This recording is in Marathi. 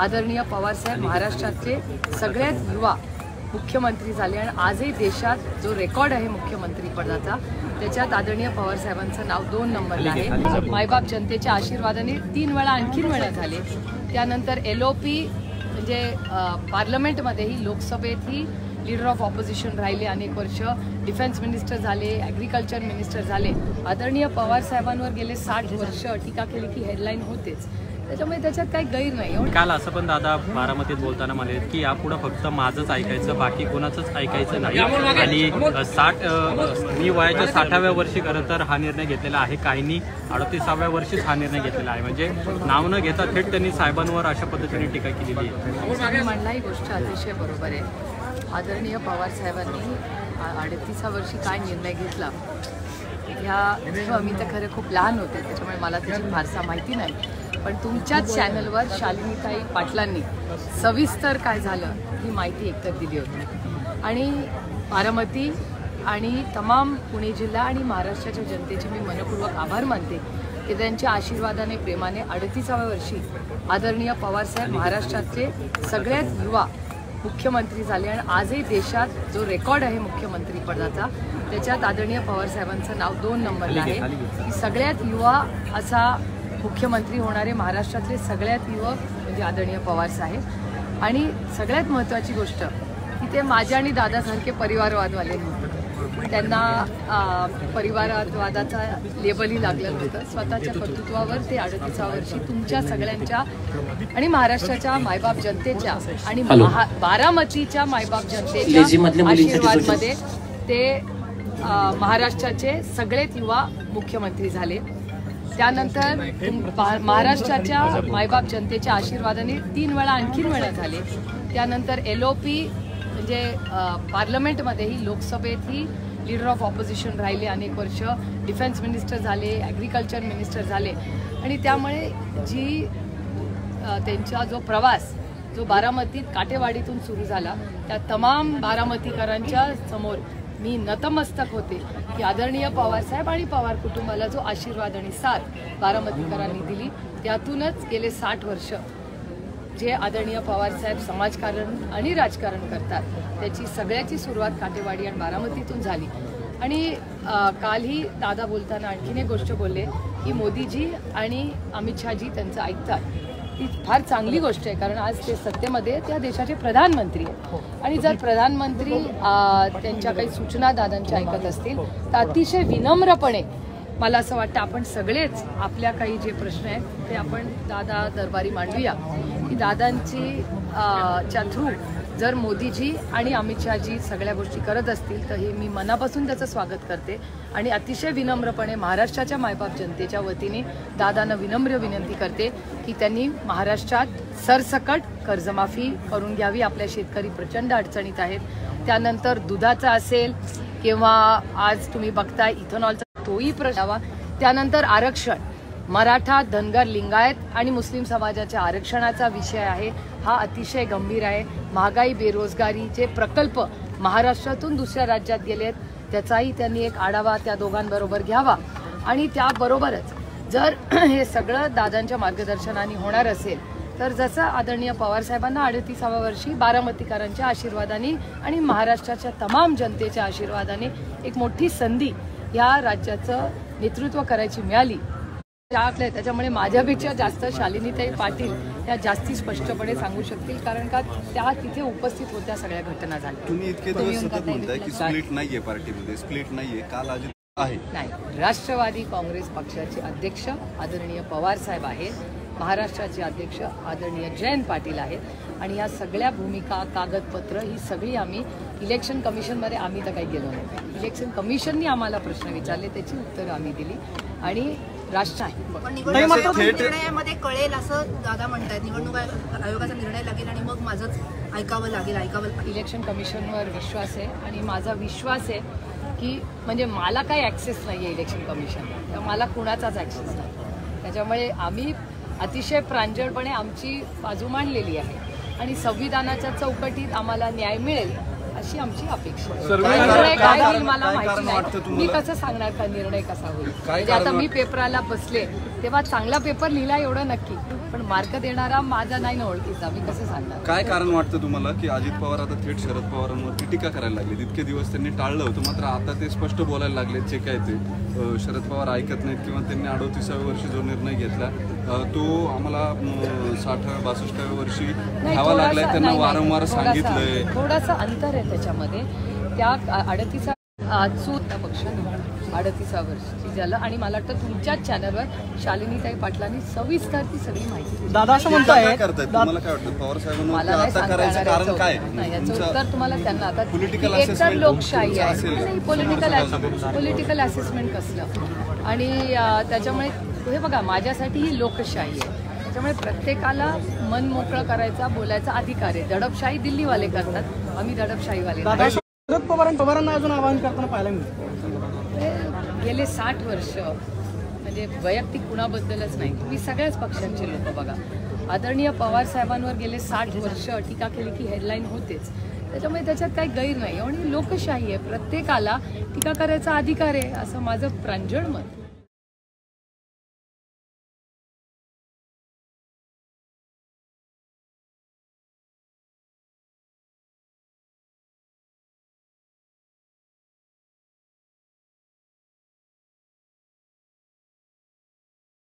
आदरणीय पवारसाहेब महाराष्ट्रातले सगळ्यात युवा मुख्यमंत्री झाले आणि आजही देशात जो रेकॉर्ड आहे मुख्यमंत्री पदाचा त्याच्यात आदरणीय पवारसाहेबांचं नाव दोन नंबरला आहे. मायबाप जनतेच्या आशीर्वादाने तीन वेळा आणखीन वेळा झाले. त्यानंतर एल ओ पी म्हणजे पार्लमेंटमध्येही लोकसभेतही लीडर ऑफ ऑपोजिशन राहिले अनेक वर्ष. डिफेन्स मिनिस्टर झाले ॲग्रिकल्चर मिनिस्टर झाले. आदरणीय पवार साहेबांवर गेले साठ वर्ष टीका केली की हेडलाईन होतेच. त्याच्यामुळे त्याच्यात काही गैर नाही. काल असं पण दादा बारामतीत बोलताना म्हणाले की यापुढे फक्त माझंच ऐकायचं बाकी कोणाचंच ऐकायचं नाही. आणि साठ मी वयाच्या साठाव्या वर्षी खरं तर हा निर्णय घेतलेला आहे. काहींनी अडतीसाव्या वर्षीच हा निर्णय घेतलेला आहे. म्हणजे नाव न घेता थेट त्यांनी साहेबांवर अशा पद्धतीने टीका केलेली आहे. म्हणला ही गोष्ट अतिशय बरोबर आहे. आदरणीय पवार साहेबांनी अडतीसा वर्षी काय निर्णय घेतला? ह्या मी तर खरं खूप लहान होते त्याच्यामुळे मला त्याची फारसा माहिती नाही. पण तुमच्याच चॅनलवर शालिनीताई पाटलांनी सविस्तर काय झालं ही माहिती एकतर दिली होती. आणि बारामती आणि तमाम पुणे जिल्हा आणि महाराष्ट्राच्या जनतेचे मी मनपूर्वक आभार मानते की त्यांच्या आशीर्वादाने प्रेमाने अडतीसाव्या वर्षी आदरणीय पवारसाहेब महाराष्ट्रातले सगळ्यात युवा मुख्यमंत्री झाले आणि आजही देशात जो रेकॉर्ड आहे मुख्यमंत्री पदाचा त्याच्यात आदरणीय पवारसाहेबांचं नाव दोन नंबरला आहे. की सगळ्यात युवा असा मुख्यमंत्री होणारे महाराष्ट्रातले सगळ्यात युवक म्हणजे आदरणीय पवारसाहेब आणि सगळ्यात महत्त्वाची गोष्ट की ते माझ्या आणि दादासारखे परिवारवादवाले. नव्हते त्यांना परिवारवादाचा लेबलही लागलं नव्हतं. स्वतःच्या कर्तृत्वावर ते अडतीसा वर्षी तुमच्या सगळ्यांच्या आणि महाराष्ट्राच्या मायबाप जनतेच्या आणि महा बारामतीच्या मायबाप जनतेच्या आशीर्वादमध्ये ते महाराष्ट्राचे सगळेच युवा मुख्यमंत्री झाले. त्यानंतर महाराष्ट्राच्या मायबाप जनतेच्या आशीर्वादाने तीन वेळा आणखीन वेळा झाले. त्यानंतर एल ओ पी म्हणजे पार्लमेंटमध्येही लोकसभेतही लीडर ऑफ ऑपोजिशन राहिले अनेक वर्ष. डिफेन्स मिनिस्टर झाले ॲग्रिकल्चर मिनिस्टर झाले. आणि त्यामुळे जी त्यांचा जो प्रवास जो बारामतीत काटेवाडीतून सुरू झाला त्या तमाम बारामतीकरांच्या समोर मी नतमस्तक होते. की आदरणीय पवारसाहेब आणि पवार कुटुंबाला जो आशीर्वाद आणि साथ बारामतीकरांनी दिली त्यातूनच गेले साठ वर्ष. जे आदरणीय पवारसाहेब समाजकारण आणि राजकारण करतात त्याची सगळ्याची सुरुवात काटेवाडी आणि बारामतीतून झाली. आणि कालही दादा बोलताना आणखीन एक गोष्ट बोलले की मोदीजी आणि अमित शहाजी त्यांचं ऐकतात. ही फार चांगली गोष्ट आहे कारण आज ते सत्तेमध्ये त्या देशाचे प्रधानमंत्री आहेत. आणि जर प्रधानमंत्री त्यांच्या काही सूचना दादांच्या ऐकत असतील तर अतिशय विनम्रपणे मला असं वाटतं आपण सगळेच आपल्या काही जे प्रश्न आहेत ते आपण दादा दरबारी मांडूया. की दादांची च्या थ्रू जर मोदीजी आणि अमित शहाजी सगळ्या गोष्टी करत असतील तर हे मी मनापासून त्याचं स्वागत करते. आणि अतिशय विनम्रपणे महाराष्ट्राच्या मायबाप जनतेच्या वतीने दादांना विनम्र विनंती करते की त्यांनी महाराष्ट्रात सरसकट कर्जमाफी करून घ्यावी. आपल्या शेतकरी प्रचंड अडचणीत आहेत. त्यानंतर दुधाचा असेल किंवा आज तुम्ही बघताय इथेनॉलचा तोही प्रश्न त्यानंतर आरक्षण. मराठा धनगर लिंगायत आणि मुस्लिम समाजाच्या आरक्षणाचा विषय आहे. हा अतिशय गंभीर आहे. महागाई बेरोजगारीचे प्रकल्प महाराष्ट्रातून दुसऱ्या राज्यात गेले आहेत त्याचाही त्यांनी एक आढावा त्या दोघांबरोबर घ्यावा. आणि त्याबरोबरच जर हे सगळं दादांच्या मार्गदर्शनाने होणार असेल तर जसं आदरणीय पवारसाहेबांना अडतीसाव्या वर्षी बारामतीकरांच्या आशीर्वादाने आणि महाराष्ट्राच्या तमाम जनतेच्या आशीर्वादाने एक मोठी संधी या राज्याचं नेतृत्व करायची मिळाली टाकलंय त्याच्यामुळे माझ्यापेक्षा जास्त शालिनीताई पाटील त्या जास्ती स्पष्टपणे सांगू शकतील कारण का त्या तिथे उपस्थित होत्या सगळ्या घटना झाल्या. तुम्ही इतके दिवस सतत म्हणताय की? स्प्लिट नाहीये पार्टीमध्ये स्प्लिट नाहीये. काल अजित आहे. नाही राष्ट्रवादी काँग्रेस पक्षाचे अध्यक्ष आदरणीय पवार साहेब आहेत महाराष्ट्राचे अध्यक्ष आदरणीय जयंत पाटील आहेत आणि या सगळ्या भूमिका कागदपत्र ही सगळी आम्ही इलेक्शन कमिशनमध्ये आम्ही तर काही गेलो नाही. इलेक्शन कमिशननी आम्हाला प्रश्न विचारले त्याची उत्तरं आम्ही दिली. आणि राष्ट्र आहे. निवडणूक निर्णयामध्ये कळेल असं दादा म्हणतायत. निवडणूक आय- आयोगाचा निर्णय लागेल आणि मग माझंच ऐकावं लागेल ऐकावं इलेक्शन कमिशनवर विश्वास आहे आणि माझा विश्वास आहे की म्हणजे मला काही ॲक्सेस नाही आहे इलेक्शन कमिशनला. तर मला कुणाचाच ॲक्सेस नाही. त्याच्यामुळे आम्ही अतिशय प्रांजळपणे आमची बाजू मांडलेली आहे. आणि संविधानाच्या चौकटीत आम्हाला न्याय मिळेल अशी आमची अपेक्षा आहे. निर्णय काय होईल मला माहिती नाही. मी कसं सांगणार का निर्णय कसा होईल? म्हणजे आता मी पेपराला बसले तेव्हा चांगला पेपर लिहिला एवढं नक्की. पण मार्क देणारा माझा नाही ना ओळखीचा मी कसं सांगणार? काय कारण वाटतं तुम्हाला की अजित पवार आता थेट शरद पवारांवरती टीका करायला लागले? इतके दिवस त्यांनी टाळलं होतं मात्र आता ते स्पष्ट बोलायला लागले जे काय ते. शरद पवार ऐकत नाहीत किंवा त्यांनी अडोतीसाव्या वर्षी जो निर्णय घेतला तो आम्हाला साठाव्या बासष्टाव्या वर्षी नाही, घ्यावा थोडासा- लागलाय त्यांना नाही, नाही, वारंवार थोडासा- सांगितलंय. थोडासा अंतर आहे त्याच्यामध्ये. त्या अडतीसा चूत पक्ष अडतीसा वर्षी झालं आणि मला वाटतं तुमच्याच चॅनलवर शालिनीताई पाटलांनी सविस्तर ती सगळी माहिती. दादा असं म्हणताय तुम्हाला काय वाटतं? पवार साहेबांवर मला नाही करायचं कारण काय याचं नाही, उत्तर तुम्हाला त्यांना आता Political एकतर लोकशाही आहे. असेल. पॉलिटिकल पॉलिटिकल असेसमेंट कसलं? आणि त्याच्यामुळे हे बघा माझ्यासाठी ही लोकशाही आहे. त्याच्यामुळे प्रत्येकाला मन मोकळं करायचा बोलायचा अधिकार आहे. दडपशाही दिल्लीवाले करतात आम्ही दडपशाहीवाले नाही. शरद पवारां पवारांना अजून आवाहन करताना पाहायला मिळतं. गेले साठ वर्ष म्हणजे वैयक्तिक कुणाबद्दलच नाही. तुम्ही सगळ्याच पक्षांचे लोक बघा. आदरणीय पवार साहेबांवर गेले साठ वर्ष टीका केली की हेडलाईन होतेच. त्याच्यामुळे त्याच्यात काही गैर नाही. आणि लोकशाही आहे. प्रत्येकाला टीका करायचा अधिकार आहे असं माझं प्रांजळ मत.